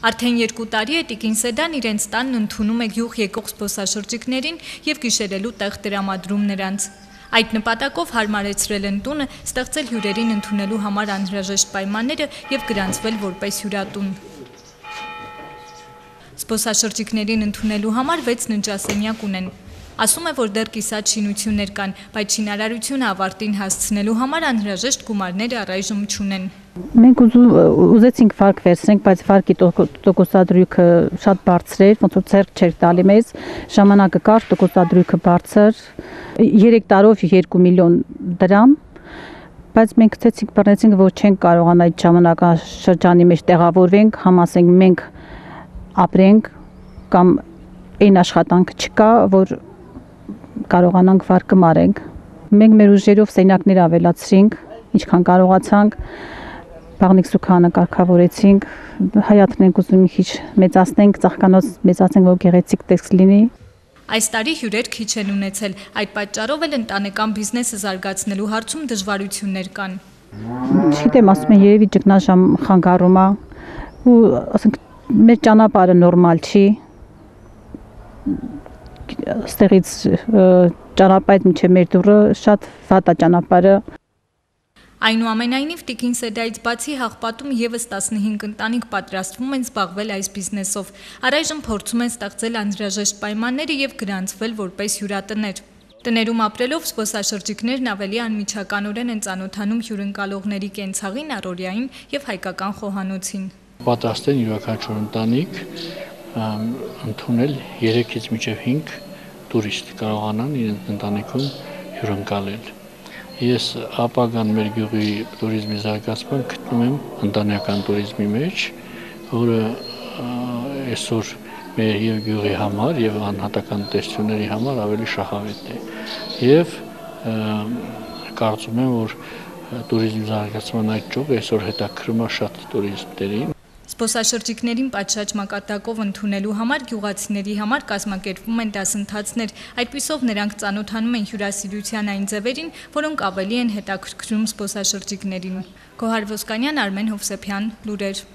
Արդեն երկու տարի է Տիկին Սեդան իրենց տանն ընդունում է գյուղ եկող զբոսաշրջիկներին եւ գիշերելու տեղ տրամադրում նրանց։ Այդ նպատակով հարմարեցրել են տունը, ստեղծել հյուրերին ընդունելու համար անհրաժեշտ պայմանները եւ գրանցվել որպես հյուրատուն։ Զբոսաշրջիկներին ընդունելու համար 6 ննջասենյակ ունեն։ Ասում է, որ դեռ կիսատ շինություններ կան, բայց շինարարությունը ավարտին հասցնելու համար անհրաժեշտ գումարները առայժմ չունեն։ Մենք ուզեցինք ֆարկ վերցնենք, բայց ֆարկի տոկոսադրույքը շատ բարձր էր, ոնց որ ցերկ չէր տալի մեզ։ Ժամանակը կար, տոկոսադրույքը բարձր։ 3 տարով 2 միլիոն դրամ բայց մենք ցեցինք բռնեցինք որ չենք կարողանա այդ ժամանակաշրջանի մեջ տեղավորվենք, համասենք մենք ապրենք կամ այն աշխատանքը չկա, որ կարողանանք վարկը մարենք։ Մենք մեր ուժերով սենակներ ավելացրինք, ինչքան կարողացանք Բաղնիկ Սուքանը կարգավորեցինք, հայաթն ենք ուզում մի քիչ մեծացնենք, ցաղկանոց մեծացնենք, որ գեղեցիկ տեսք լինի։ Այս տարի հյուրեր քիչ են ունեցել, այդ պատճառով էլ ընտանեկան բիզնեսը զարգացնելու հարցում դժվարություններ կան։ Չգիտեմ, ասում են երևի ճգնաժամ խանգարում է ու ասենք մեր ճանապարհը նորմալ չի ստեղից ճանապարհ մինչև մեր դուրը շատ վատ է ճանապարհը Այնուամենայնիվ Տիկին Սեդայից բացի հաղպատում եւս 15 ընտանիք պատրաստվում են զբաղվել այս բիզնեսով։ Առայժմ փորձում են ստեղծել անհրաժեշտ պայմանները եւ գրանցվել որպես հյուրատներ։ Տներում ապրելով զբոսաշրջիկներն ավելի անմիջականորեն են ծանոթանում հյուրընկալողների կենցաղին, առօրյային եւ հայկական խոհանոցին։ Պատրաստ են յուրաքանչյուր ընտանիք ընդունել 3-ից մինչև 5 տուրիստ կարողանան իրենց ընտանիքում հյուրընկալել։ Ես ապագան մեր գյուղի туриզմի զարգացման գտնում եմ ընտանեկան туриզմի մեջ, որը այսօր մեր եւ գյուղի համար եւ անհատական տեսությունների համար ավելի շահավետ է։ Եվ կարծում եմ, որ туриզմ զարգացման այդ ճյուղը այսօր հետաքրում է շատ туриստներին։ Զբոսաշրջիկներին պատշաճ մակարդակով ընդունելու համար գյուղացիների համար կազմակերպվում են դասընթացներ, այդպիսով նրանք ծանոթանում են հյուրասիրության այն ձևերին, որոնք ավելի են հետաքրքրում զբոսաշրջիկներին։ Գոհար Ոսկանյան, Արմեն Հովսեփյան, լուրեր։